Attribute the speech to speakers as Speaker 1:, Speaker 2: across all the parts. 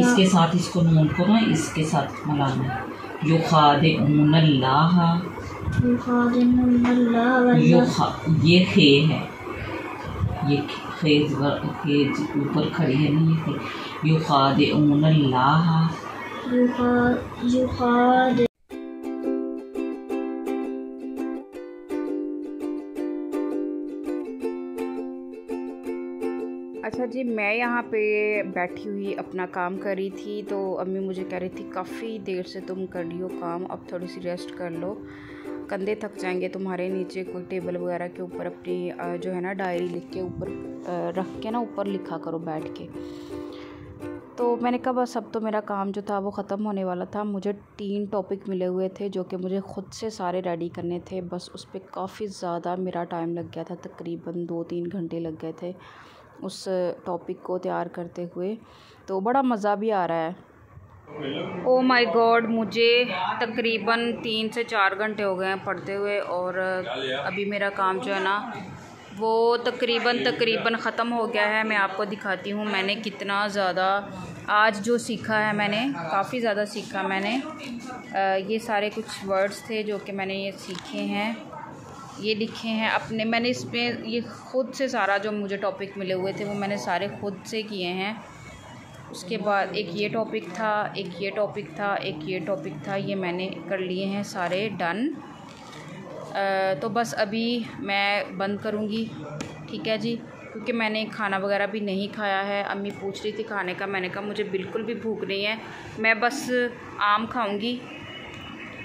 Speaker 1: इसके साथ इसको नून को ना इसके साथ मिलाना है युखादिऊनल्लाह युखा ये खे है ये खेज खेज ऊपर खड़ी है ना ये खे युखादिऊनल्लाह
Speaker 2: जी, मैं यहाँ पे बैठी हुई अपना काम कर रही थी तो अम्मी मुझे कह रही थी, काफ़ी देर से तुम कर रही हो काम, अब थोड़ी सी रेस्ट कर लो। कंधे थक जाएँगे तुम्हारे नीचे, कोई टेबल वगैरह के ऊपर अपनी जो है ना डायरी लिख के ऊपर रख के ना ऊपर लिखा करो, बैठ के। तो मैंने कहा, बस अब तो मेरा काम जो था, वो ख़त्म होने वाला था। मुझे तीन टॉपिक मिले हुए थे, जो कि मुझे ख़ुद से सारे रेडी करने थे। बस उस पर काफ़ी ज़्यादा मेरा टाइम लग गया था, तकरीबन दो तीन घंटे लग गए थे। उस टॉपिक को तैयार करते हुए। तो बड़ा मज़ा भी आ रहा है। ओ माय गॉड मुझे तकरीबन तीन से चार घंटे हो गए हैं पढ़ते हुए और अभी मेरा काम जो है ना वो तकरीबन तकरीबन ख़त्म हो गया है। मैं आपको दिखाती हूँ मैंने कितना ज़्यादा आज जो सीखा है मैंने काफ़ी ज़्यादा सीखा मैंने। आ, ये सारे कुछ वर्ड्स थे जो कि मैंने ये सीखे हैं। ये लिखे हैं अपने। मैंने इसमें ये ख़ुद से सारा जो मुझे टॉपिक मिले हुए थे, वो मैंने सारे ख़ुद से किए हैं। उसके बाद एक ये टॉपिक था, एक ये टॉपिक था, एक ये टॉपिक था, ये मैंने कर लिए हैं सारे डन तो बस अभी मैं बंद करूँगी। ठीक है जी? क्योंकि मैंने खाना वगैरह भी नहीं खाया है। अम्मी पूछ रही थी खाने का। मैंने कहा, मुझे बिल्कुल भी भूख नहीं है। मैं बस आम खाऊँगी।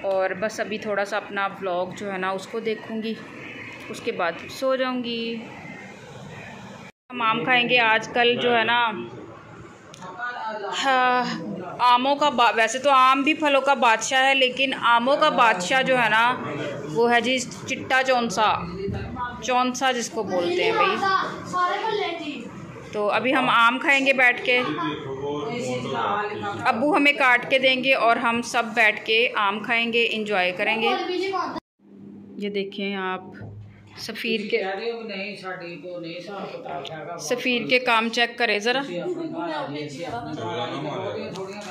Speaker 2: और बस अभी थोड़ा सा अपना ब्लॉग जो है ना उसको देखूँगी। उसके बाद सो जाऊँगी। हम आम खाएँगे आजकल जो है ना। हाँ, आमों का वैसे तो आम भी फलों का बादशाह है लेकिन आमों का बादशाह जो है ना वो है जी चिट्टा चौंसा। चौंसा जिसको बोलते हैं भाई। तो अभी हम आम खाएँगे बैठ के। अबू हमें काट के देंगे और हम सब बैठ के आम खाएँगे इंजॉय करेंगे। ये देखें आप सफ़ीर के सफ़ीर के काम चेक करें ज़रा।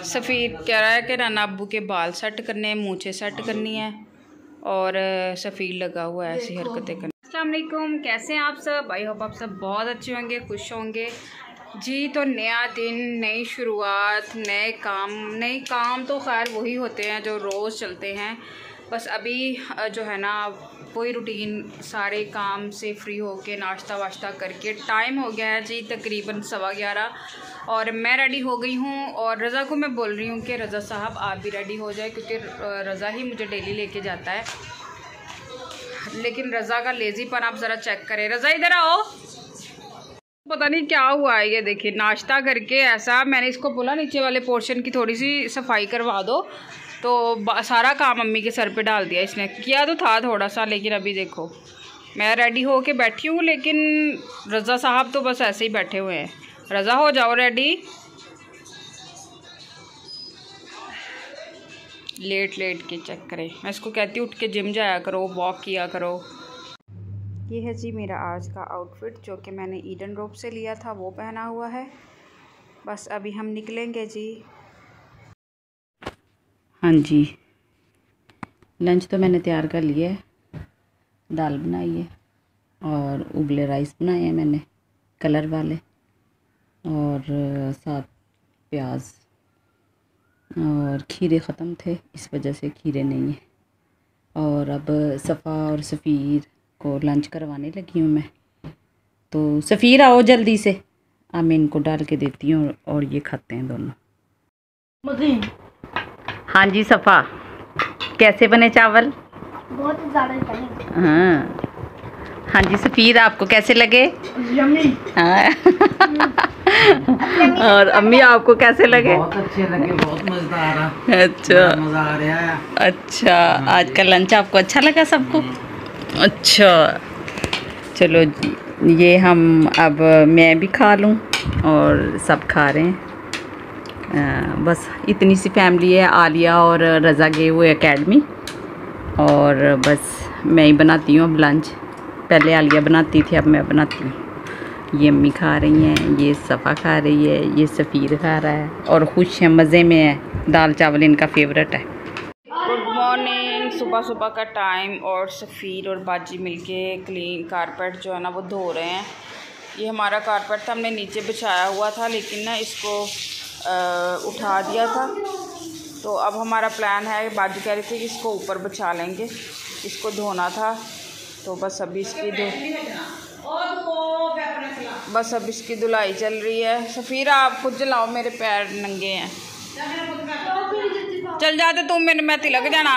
Speaker 2: सफ़ीर कह रहा है कि राना अबू के बाल सेट करने हैं मूछे सेट करनी है। और सफ़ीर लगा हुआ है ऐसी हरकतें करनी। असलम कैसे हैं आप सब? आई होप आप सब बहुत अच्छे होंगे खुश होंगे। जी तो नया दिन, नई शुरुआत, नए काम नए काम तो खैर वही होते हैं जो रोज़ चलते हैं। बस अभी जो है ना, वही रूटीन सारे काम से फ्री होके नाश्ता वाश्ता करके टाइम हो गया है जी, तकरीबन सवा ग्यारह। और मैं रेडी हो गई हूँ और रज़ा को मैं बोल रही हूँ कि रज़ा साहब, आप भी रेडी हो जाए क्योंकि रज़ा ही मुझे डेली लेके जाता है। लेकिन रज़ा का लेज़ीपन आप ज़रा चेक करें। रज़ा, इधर आओ। पता नहीं क्या हुआ है ये देखिए, नाश्ता करके ऐसा मैंने इसको बोला, नीचे वाले पोर्शन की थोड़ी सी सफ़ाई करवा दो। तो सारा काम मम्मी के सर पे डाल दिया इसने। किया तो था थोड़ा सा लेकिन अभी देखो, मैं रेडी हो के बैठी हूँ, लेकिन रज़ा साहब तो बस ऐसे ही बैठे हुए हैं। रज़ा, हो जाओ रेडी लेट लेट के चेक करें मैं इसको कहती हूँ, उठ के जिम जाया करो वॉक किया करो। ये है जी मेरा आज का आउटफिट जो कि मैंने ईडन रोप से लिया था, वो पहना हुआ है। बस अभी हम निकलेंगे जी। हाँ जी। लंच तो मैंने तैयार कर लिया है। दाल बनाई है और उबले राइस बनाए हैं मैंने कलर वाले और साथ प्याज और खीरे ख़त्म थे, इस वजह से खीरे नहीं हैं। और अब सफ़ा और सफ़ीर को लंच करवाने लगी हूँ मैं। तो सफ़ीर आओ जल्दी से। अब मैं इनको डाल के देती हूँ और ये खाते हैं दोनों। हाँ जी सफ़ा। कैसे बने चावल?
Speaker 3: बहुत ज़्यादा
Speaker 2: हाँ। हाँ जी सफ़ीर आपको कैसे लगे? हाँ। और अम्मी आपको कैसे लगे?
Speaker 1: बहुत अच्छे लगे बहुत मज़ेदार।
Speaker 2: अच्छा।
Speaker 1: मज़ा आ रहा है।
Speaker 2: अच्छा आज का लंच आपको अच्छा लगा सबको? अच्छा। चलो ये हम अब मैं भी खा लूँ और सब खा रहे हैं। आ, बस इतनी सी फैमिली है आलिया और रज़ा गए हुए एकेडमी और बस मैं ही बनाती हूँ अब लंच पहले आलिया बनाती थी अब मैं बनाती हूँ। ये अम्मी खा रही हैं ये सफ़ा खा रही है ये सफ़ीर खा रहा है और खुश है मज़े में है। दाल चावल इनका फेवरेट है। सुबह सुबह का टाइम और सफ़ीर और बाजी मिलके क्लीन कारपेट जो है ना वो धो रहे हैं। ये हमारा कारपेट था हमने नीचे बिछाया हुआ था लेकिन ना इसको आ, उठा दिया था। तो अब हमारा प्लान है बाजी कह रही थी कि इसको ऊपर बिछा लेंगे। इसको धोना था तो बस अभी इसकी धो बस अब इसकी धुलाई चल रही है। सफ़ीर आप खुद जलाओ मेरे पैर नंगे हैं। चल जाते तुम मेरे मैं तिलक जाना।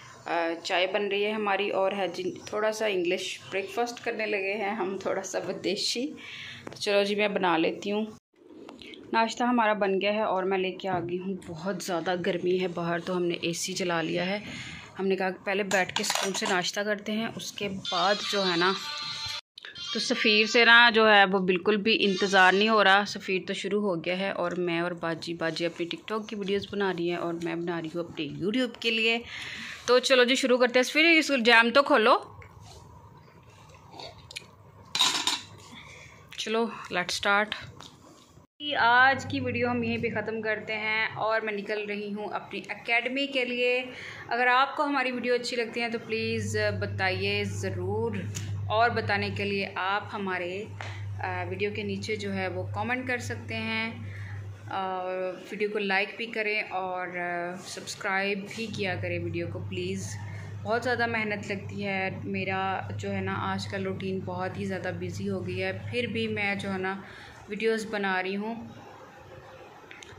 Speaker 2: चाय बन रही है हमारी और है जी, थोड़ा सा इंग्लिश ब्रेकफास्ट करने लगे हैं हम, थोड़ा सा विदेशी। तो चलो जी, मैं बना लेती हूँ। नाश्ता हमारा बन गया है और मैं लेके आ गई हूँ। बहुत ज़्यादा गर्मी है बाहर तो हमने एसी चला लिया है। हमने कहा कि पहले बैठ के स्कूल से नाश्ता करते हैं, उसके बाद जो है ना तो सफ़ीर से ना जो है वो बिल्कुल भी इंतज़ार नहीं हो रहा। सफ़ीर तो शुरू हो गया है और मैं और बाजी बाजी अपनी टिकटॉक की वीडियोस बना रही हैं और मैं बना रही हूँ अपने यूट्यूब के लिए। तो चलो जी, शुरू करते हैं। फिर इस जैम तो खोलो। चलो लेट स्टार्ट आज की वीडियो हम यहीं पे ख़त्म करते हैं और मैं निकल रही हूँ अपनी एकेडमी के लिए। अगर आपको हमारी वीडियो अच्छी लगती है तो प्लीज़ बताइए ज़रूर। और बताने के लिए आप हमारे वीडियो के नीचे जो है, वो कमेंट कर सकते हैं। और वीडियो को लाइक भी करें और सब्सक्राइब भी किया करें वीडियो को, प्लीज़। बहुत ज़्यादा मेहनत लगती है। मेरा जो है ना, आज का रूटीन बहुत ही ज़्यादा बिज़ी हो गई है। फिर भी मैं जो है ना वीडियोस बना रही हूँ।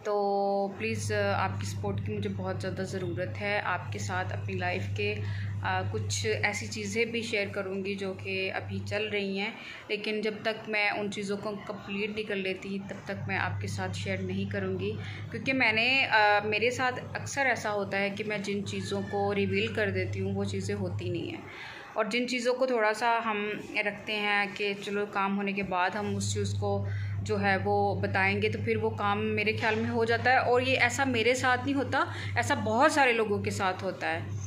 Speaker 2: तो प्लीज़ आपकी सपोर्ट की मुझे बहुत ज़्यादा ज़रूरत है। आपके साथ अपनी लाइफ के आ, कुछ ऐसी चीज़ें भी शेयर करूँगी जो कि अभी चल रही हैं। लेकिन जब तक मैं उन चीज़ों को कंप्लीट नहीं कर लेती तब तक मैं आपके साथ शेयर नहीं करूँगी। क्योंकि मैंने आ, मेरे साथ अक्सर ऐसा होता है कि मैं जिन चीज़ों को रिवील कर देती हूँ वो चीज़ें होती नहीं हैं। और जिन चीज़ों को थोड़ा सा हम रखते हैं कि चलो काम होने के बाद हम उस चीज़ को जो है वो बताएँगे तो फिर वो काम मेरे ख्याल में हो जाता है। और ये ऐसा मेरे साथ नहीं होता, ऐसा बहुत सारे लोगों के साथ होता है।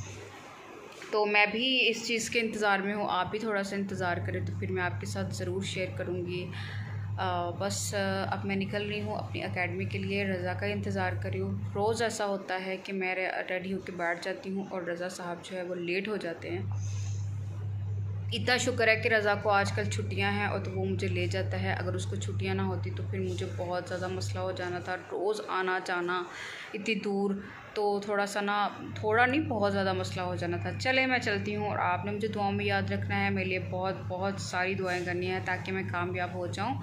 Speaker 2: तो मैं भी इस चीज़ के इंतज़ार में हूँ, आप भी थोड़ा सा इंतज़ार करें तो फिर मैं आपके साथ ज़रूर शेयर करूँगी। बस अब मैं निकल रही हूँ अपनी एकेडमी के लिए, रज़ा का इंतज़ार कर रही हूँ रोज़ ऐसा होता है कि मैं रेडी होकर बैठ जाती हूँ और रज़ा साहब जो है वो लेट हो जाते हैं। इतना शुक्र है कि रज़ा को आजकल छुट्टियाँ हैं और तो वो मुझे ले जाता है। अगर उसको छुट्टियाँ ना होती तो फिर मुझे बहुत ज़्यादा मसला हो जाना था। रोज़ आना जाना इतनी दूर तो थोड़ा सा ना, थोड़ा नहीं, बहुत ज़्यादा मसला हो जाना था। चले, मैं चलती हूँ और आपने मुझे दुआओं में याद रखना है। मेरे लिए बहुत बहुत सारी दुआएँ करनी है ताकि मैं कामयाब हो जाऊँ।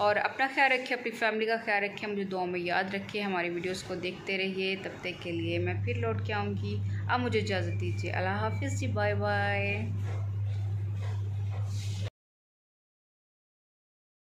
Speaker 2: और अपना ख्याल रखिए, अपनी फैमिली का ख्याल रखिए। मुझे दुआओं में याद रखिए, हमारी वीडियोस को देखते रहिए। तब तक के लिए मैं फिर लौट के आऊँगी। अब मुझे इजाज़त दीजिए। अल्लाह हाफिज़ जी बाय बाय